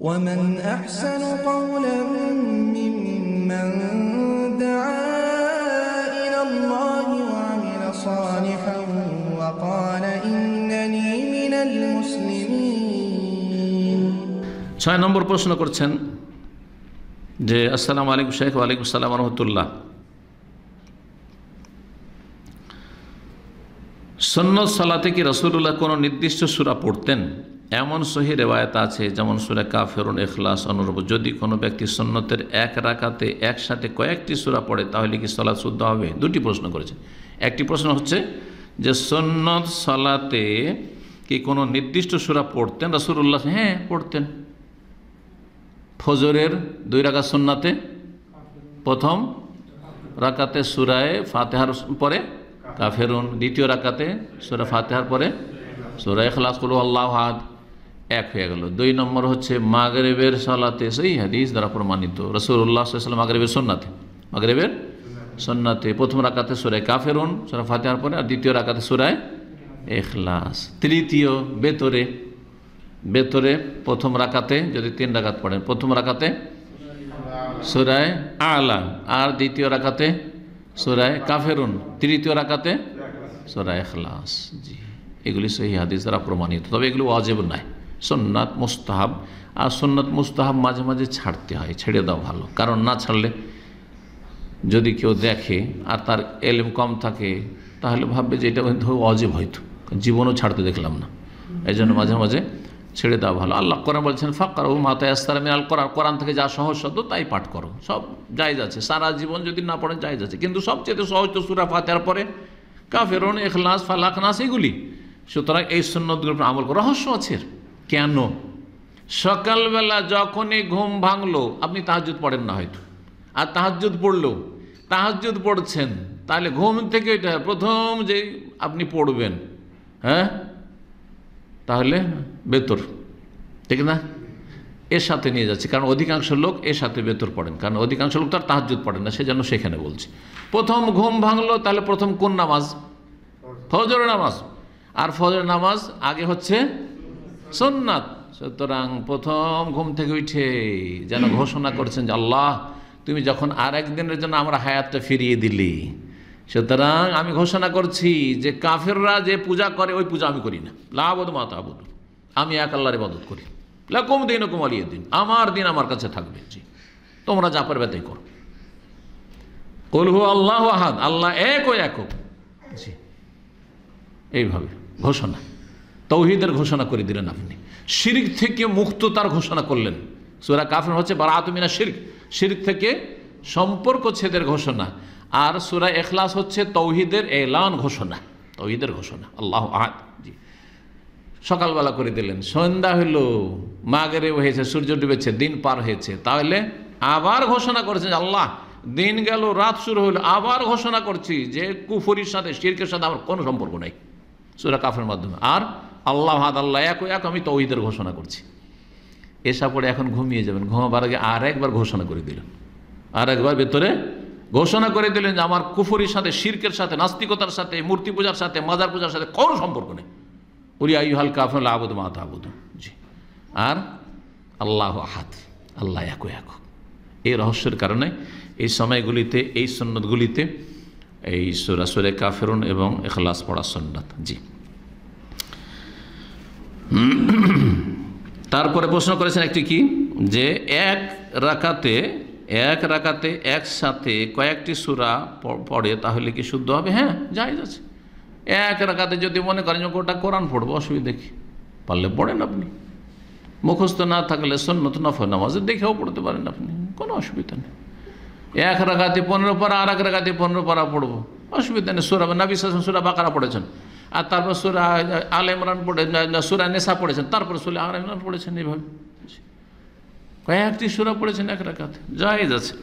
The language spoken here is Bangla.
ومن أحسن قولا ممن دعا إلى الله وعمل صالحا وقال إنني من المسلمين ছয় নম্বর প্রশ্ন করছেন যে আসসালামু আলাইকুম শেখ ওয়ালাইকুম আসসালাম রহমতুল্লাহ সন্ন্যত সালাতে কি রসুল্লাহ কোনো নির্দিষ্ট সুরা পড়তেন এমন সহি রেওয়ায়ত আছে, যেমন সুরা কাফেরুন এখলাস অনুরূপ। যদি কোনো ব্যক্তি সন্ন্যতের এক রাকাতে একসাথে কয়েকটি সুরা পড়ে, তাহলে কি সলাৎ শুদ্ধ হবে? দুটি প্রশ্ন করেছে। একটি প্রশ্ন হচ্ছে যে সন্ন্যত সলাতে কি কোনো নির্দিষ্ট সুরা পড়তেন? রসুল্লাহ হ্যাঁ পড়তেন। ফজরের দুই রাকাত সুন্নাতে, প্রথম রাকাতে সুরায় ফাতেহার পরে কাফেরুন, দ্বিতীয় রাকাতে সুরা ফাতেহার পরে সুরায় এখলাস করল আল্লাহ হাদ এক হয়ে গেল। দুই নম্বর হচ্ছে মাগরেবের সালাতে সেই হাদিস দ্বারা প্রমাণিত। রসুল্লাহ সাল্লাম মাগরেবের সন্নাতে। মাগরেবের সন্নাতে প্রথম রাকাতে সুরায় কাফেরুন, সুরা ফাতেহার পরে আর দ্বিতীয় রাকাতে সুরায় এখলাস তৃতীয় বেতরে বেতরে প্রথম রাকাতে যদি তিন রাকাত পড়েন, প্রথম রাকাতে সুরায় আলা আর দ্বিতীয় রাকাতে সুরায় কাফেরুন, তৃতীয় রাকাতে সুরায় এখলাস জি, এগুলি সহি হাদিস দ্বারা প্রমাণিত। তবে এগুলো অজেব নাই সন্ন্যাত মুস্তাহাব। আর সন্ন্যত মুস্তাহাব মাঝে মাঝে ছাড়তে হয়, ছেড়ে দাও ভালো। কারণ না ছাড়লে যদি কেউ দেখে আর তার এলেম কম থাকে, তাহলে ভাববে যে এটা হয়তো অজেব হয়তো। জীবনও ছাড়তে দেখলাম না। এই জন্য মাঝে মাঝে ছেড়ে দেওয়া ভালো। আল্লাহ কোরআন বলছেন ফাঁকার ও মাতায় আস্তারামি আল কোরআন। কোরআন থেকে যা সহজ শব্দ তাই পাঠ করো। সব জায়জ আছে। সারা জীবন যদি না পড়েন জায়জ আছে। কিন্তু সবচেয়ে সহজ তো সুরা ফাতেহার পরে কাফেরন এখলাস ফালাক, নাস, এগুলি। সুতরাং এই সন্ন্যতগুলোর উপর আমল করো। রহস্য আছে। কেন? সকালবেলা যখনই ঘুম ভাঙলো, আপনি তাহাজুদ পড়েন না হয়তো। আর তাহাজুদ পড়ল তাহাজুদ পড়ছেন, তাহলে ঘুম থেকে এটা প্রথম যে আপনি পড়বেন হ্যাঁ? তাহলে বেতর, ঠিক না? এর সাথে নিয়ে যাচ্ছে, কারণ অধিকাংশ লোক এর সাথে বেতর পড়েন, কারণ অধিকাংশ লোক তার তাহাজুদ পড়েন না সেজন্য সেখানে বলছি। প্রথম ঘুম ভাঙলো, তাহলে প্রথম কোন নামাজ? ফজর নামাজ। আর ফজর নামাজ আগে হচ্ছে সোননাথ সুতরাং প্রথম ঘুম থেকে উঠে যেন ঘোষণা করছেন যে, আল্লাহ, তুমি যখন আর একদিনের জন্য আমরা হায়াতটা ফিরিয়ে দিলি, সুতরাং আমি ঘোষণা করছি যে কাফেররা যে পূজা করে, ওই পূজা আমি করি না। লাবদ মাতা আবুদ আমি এক আল্লাহর ইবাদত করি। লাকুম দিন হুকুম আলিয়ে দিন। আমার দিন আমার কাছে থাকবে। তোমরা যা পারবে তাই করো। কলহু আল্লাহ আহাদ। আল্লাহ এক ও একক জি। এইভাবে ঘোষণা। তৌহিদের ঘোষণা করে দিলেন আপনি। শিরিক থেকে মুক্ততার ঘোষণা করলেন। সুরা কাফের হচ্ছে বারাতমিনা শিরিক। শিরিক থেকে সম্পর্ক ছেদের ঘোষণা। আর সুরা এখলাস হচ্ছে তৌহিদের এলান ঘোষণা। তৌহিদের ঘোষণা। আল্লাহ আহাদ। জি। সকালবেলা করে দিলেন। সন্ধ্যা হলো মাগরে হয়েছে, সূর্য ডুবেছে, দিন পার হয়েছে। তাহলে আবার ঘোষণা করেছেন আল্লাহ, দিন গেল, রাত শুরু হলো আবার ঘোষণা করছি যে কুফরির সাথে, শিরকের সাথে আমার কোনো সম্পর্ক নাই। সুরা কাফের মাধ্যমে। আর আল্লাহ হাদ আল্লাহ, এক এক আমি তৌহিদের ঘোষণা করছি। এসা পরে এখন ঘুমিয়ে যাবেন, ঘুমাবার আগে আর একবার ঘোষণা করে দিলেন। আর একবার ভেতরে ঘোষণা করে দিলেন যে আমার কুফরির সাথে, শিরকের সাথে, নাস্তিকতার সাথে, মূর্তি পূজার সাথে, মাজার পূজার সাথে কোনো সম্পর্ক নেই। উরি আইহাল হাল কাফল আবুদ মাত আবুদ জি। আর আল্লাহ আহাদ, আল্লাহ এক এক এই রহস্যের কারণে এই সময়গুলিতে, এই সন্ন্যতগুলিতে এই সুরাসুরে কাফেরুন এবং এখলাস পড়া সন্ন্যত জি। তারপরে প্রশ্ন করেছেন একটি কি? যে এক রাকাতে এক রাকাতে একসাথে কয়েকটি সুরা পড়ে তাহলে কি শুদ্ধ হবে? হ্যাঁ যাই আছে। এক রাকাতে যদি মনে করেন গোটা কোরআন পড়ব, অসুবিধা কি? পারলে পড়েন আপনি। মুখস্থ না থাকলে সন্ন্যত নফর নামাজে দেখেও পড়তে পারেন আপনি। কোনো অসুবিধা নেই। এক রাখাতে পনেরো পারা আর এক রাখাতে পনেরো পারা পড়ব। অসুবিধা নেই। সুরা নবী সাসন সুরা বাকারা পড়েছেন। আর তারপর সুরা আল ইমরান পড়ে সুরা নেশা পড়েছেন। তারপর সুরে আল ইমরান পড়েছেন এইভাবে। কয়েকটি সুরা পড়েছেন এক রাখাতে যাই যাচ্ছে